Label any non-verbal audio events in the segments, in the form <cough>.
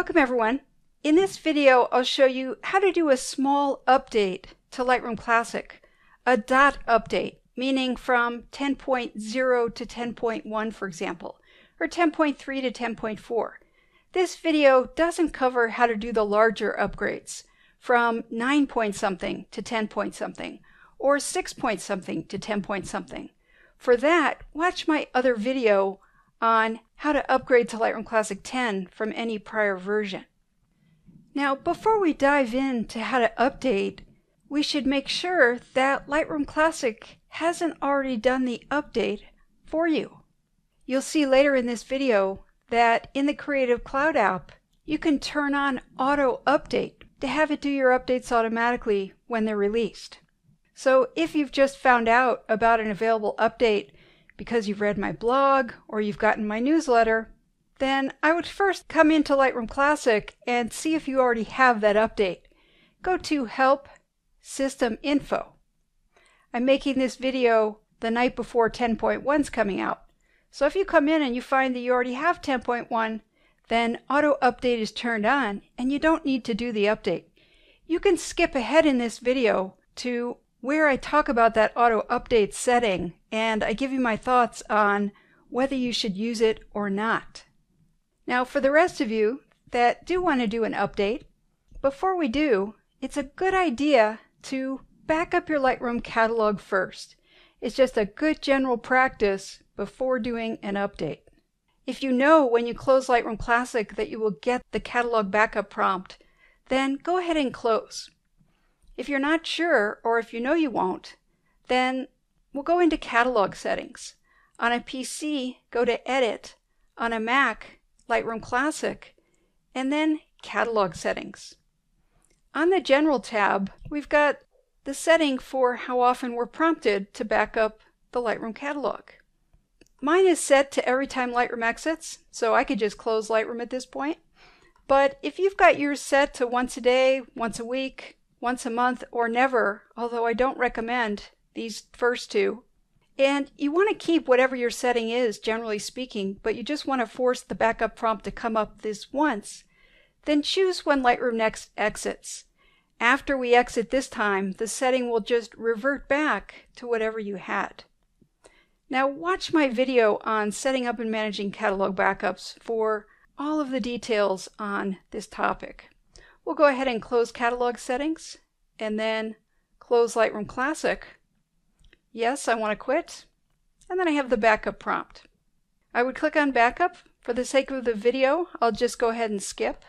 Welcome everyone. In this video, I'll show you how to do a small update to Lightroom Classic, a dot update, meaning from 10.0 to 10.1, for example, or 10.3 to 10.4. This video doesn't cover how to do the larger upgrades from 9 point something to 10 point something, or 6 point something to 10 point something. For that, watch my other video on how to upgrade to Lightroom Classic 10 from any prior version. Now, before we dive into how to update, we should make sure that Lightroom Classic hasn't already done the update for you. You'll see later in this video that in the Creative Cloud app, you can turn on Auto Update to have it do your updates automatically when they're released. So if you've just found out about an available update because you've read my blog or you've gotten my newsletter, then I would first come into Lightroom Classic and see if you already have that update. Go to Help System Info. I'm making this video the night before 10.1 is coming out. So if you come in and you find that you already have 10.1, then Auto Update is turned on and you don't need to do the update. You can skip ahead in this video to where I talk about that auto update setting and I give you my thoughts on whether you should use it or not. Now, for the rest of you that do want to do an update, before we do, it's a good idea to back up your Lightroom catalog first. It's just a good general practice before doing an update. If you know when you close Lightroom Classic that you will get the catalog backup prompt, then go ahead and close. If you're not sure, or if you know you won't, then we'll go into catalog settings. On a PC, go to Edit. On a Mac, Lightroom Classic, and then catalog settings. On the General tab, we've got the setting for how often we're prompted to back up the Lightroom catalog. Mine is set to every time Lightroom exits, so I could just close Lightroom at this point. But if you've got yours set to once a day, once a week, once a month, or never, although I don't recommend these first two. And you want to keep whatever your setting is, generally speaking, but you just want to force the backup prompt to come up this once. Then choose when Lightroom next exits. After we exit this time, the setting will just revert back to whatever you had. Now watch my video on setting up and managing catalog backups for all of the details on this topic. We'll go ahead and close catalog settings and then close Lightroom Classic. Yes, I want to quit. And then I have the backup prompt. I would click on backup. For the sake of the video, I'll just go ahead and skip.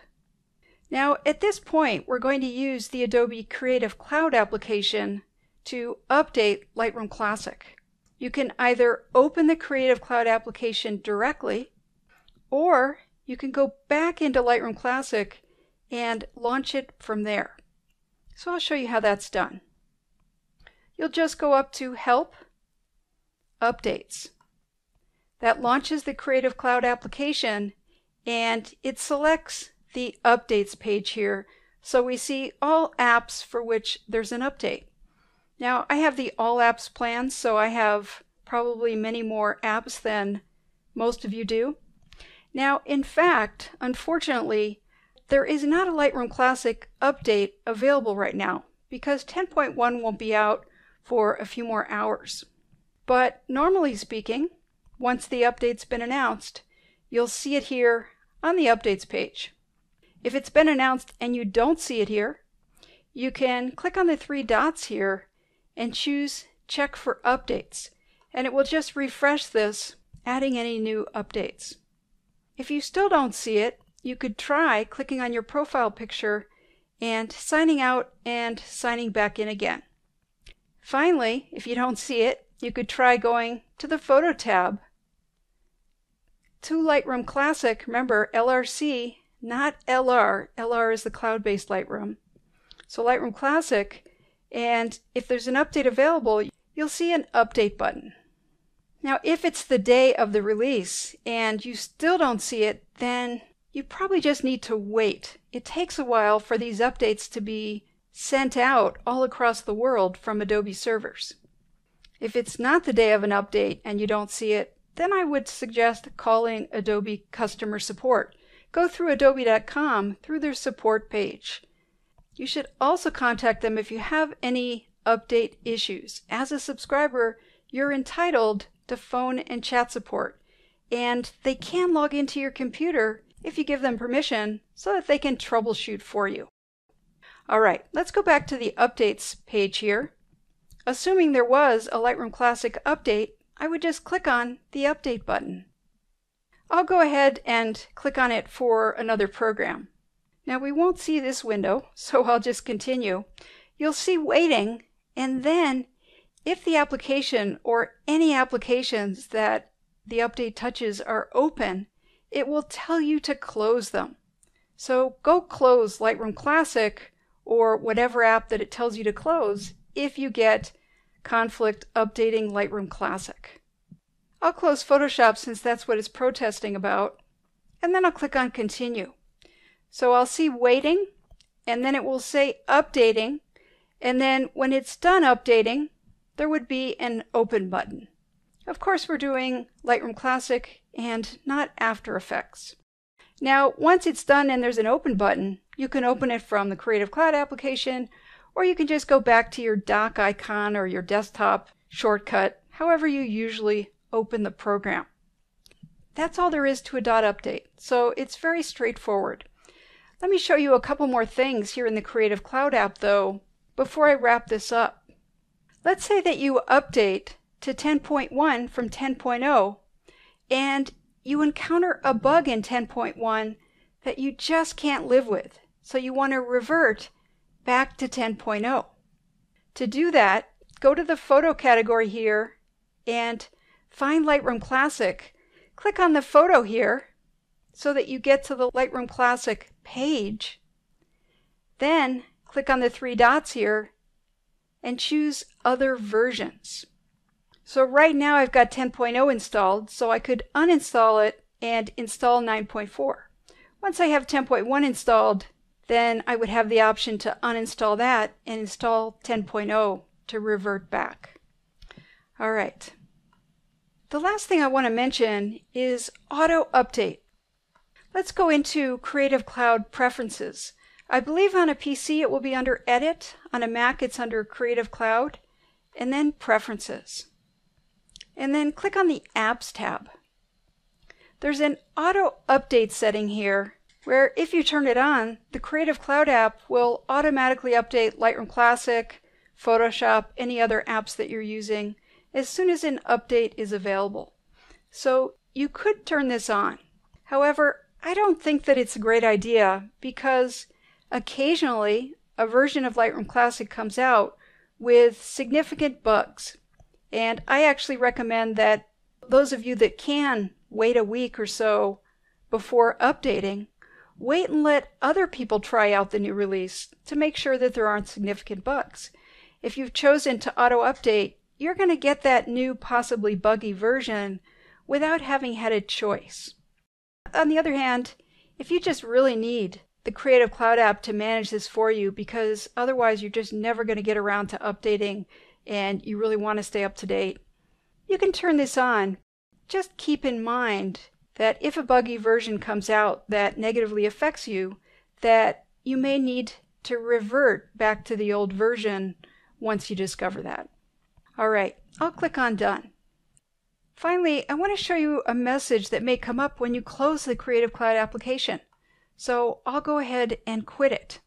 Now at this point, we're going to use the Adobe Creative Cloud application to update Lightroom Classic. You can either open the Creative Cloud application directly, or you can go back into Lightroom Classic and launch it from there. So I'll show you how that's done. You'll just go up to Help, Updates. That launches the Creative Cloud application and it selects the Updates page here so we see all apps for which there's an update. Now I have the All Apps plan so I have probably many more apps than most of you do. Now in fact, unfortunately, there is not a Lightroom Classic update available right now because 10.1 won't be out for a few more hours. But normally speaking, once the update's been announced, you'll see it here on the updates page. If it's been announced and you don't see it here, you can click on the three dots here and choose check for updates and it will just refresh this adding any new updates. If you still don't see it, you could try clicking on your profile picture and signing out and signing back in again. Finally, if you don't see it, you could try going to the Photo tab, to Lightroom Classic, remember LRC, not LR. LR is the cloud-based Lightroom. So Lightroom Classic, and if there's an update available, you'll see an update button. Now, if it's the day of the release and you still don't see it, then you probably just need to wait. It takes a while for these updates to be sent out all across the world from Adobe servers. If it's not the day of an update and you don't see it, then I would suggest calling Adobe customer support go through adobe.com through their support page. You should also contact them if you have any update issues. As a subscriber, you're entitled to phone and chat support, and they can log into your computer if you give them permission so that they can troubleshoot for you. All right, let's go back to the updates page here. Assuming there was a Lightroom Classic update, I would just click on the update button. I'll go ahead and click on it for another program. Now we won't see this window, <laughs> so I'll just continue. You'll see waiting, and then if the application or any applications that the update touches are open, it will tell you to close them. So go close Lightroom Classic or whatever app that it tells you to close if you get conflict updating Lightroom Classic. I'll close Photoshop since that's what it's protesting about, and then I'll click on Continue. So I'll see Waiting, and then it will say Updating, and then when it's done updating, there would be an Open button. Of course, we're doing Lightroom Classic and not After Effects. Now, once it's done and there's an Open button, you can open it from the Creative Cloud application, or you can just go back to your dock icon or your desktop shortcut, however you usually open the program. That's all there is to a dot update, so it's very straightforward. Let me show you a couple more things here in the Creative Cloud app though, before I wrap this up. Let's say that you update to 10.1 from 10.0 and you encounter a bug in 10.1 that you just can't live with. So you want to revert back to 10.0. To do that, go to the photo category here and find Lightroom Classic. Click on the photo here so that you get to the Lightroom Classic page. Then click on the three dots here and choose other versions. So right now I've got 10.0 installed, so I could uninstall it and install 9.4. Once I have 10.1 installed, then I would have the option to uninstall that and install 10.0 to revert back. All right. The last thing I want to mention is auto update. Let's go into Creative Cloud Preferences. I believe on a PC it will be under Edit, on a Mac it's under Creative Cloud, and then Preferences. And then click on the Apps tab. There's an auto update setting here where if you turn it on, the Creative Cloud app will automatically update Lightroom Classic, Photoshop, any other apps that you're using as soon as an update is available. So you could turn this on. However, I don't think that it's a great idea because occasionally a version of Lightroom Classic comes out with significant bugs. And I actually recommend that those of you that can wait a week or so before updating wait and let other people try out the new release to make sure that there aren't significant bugs. If you've chosen to auto update, you're going to get that new, possibly buggy version without having had a choice. On the other hand, if you just really need the Creative Cloud app to manage this for you because otherwise you're just never going to get around to updating and you really want to stay up to date, you can turn this on. Just keep in mind that if a buggy version comes out that negatively affects you, that you may need to revert back to the old version once you discover that. All right, I'll click on Done. Finally, I want to show you a message that may come up when you close the Creative Cloud application. So I'll go ahead and quit it.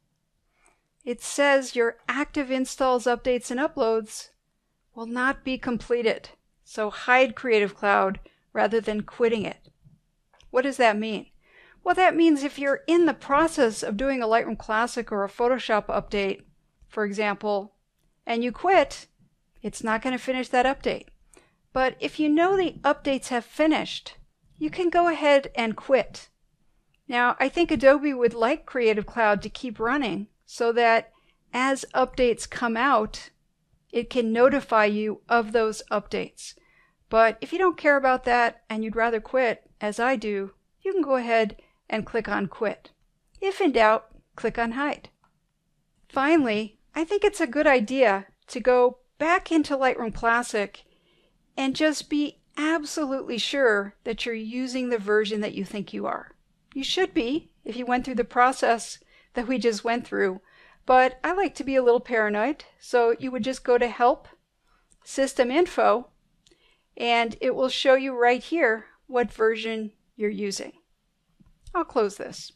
It says your active installs, updates, and uploads will not be completed. So hide Creative Cloud rather than quitting it. What does that mean? Well, that means if you're in the process of doing a Lightroom Classic or a Photoshop update, for example, and you quit, it's not going to finish that update. But if you know the updates have finished, you can go ahead and quit. Now, I think Adobe would like Creative Cloud to keep running so that as updates come out, it can notify you of those updates. But if you don't care about that and you'd rather quit, as I do, you can go ahead and click on Quit. If in doubt, click on Hide. Finally, I think it's a good idea to go back into Lightroom Classic and just be absolutely sure that you're using the version that you think you are. You should be if you went through the process that we just went through, but I like to be a little paranoid, so you would just go to Help, System Info, and it will show you right here what version you're using. I'll close this.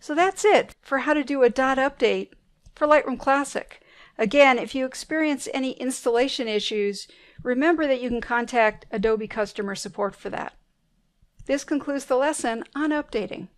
So that's it for how to do a dot update for Lightroom Classic. Again, if you experience any installation issues, remember that you can contact Adobe customer support for that. This concludes the lesson on updating.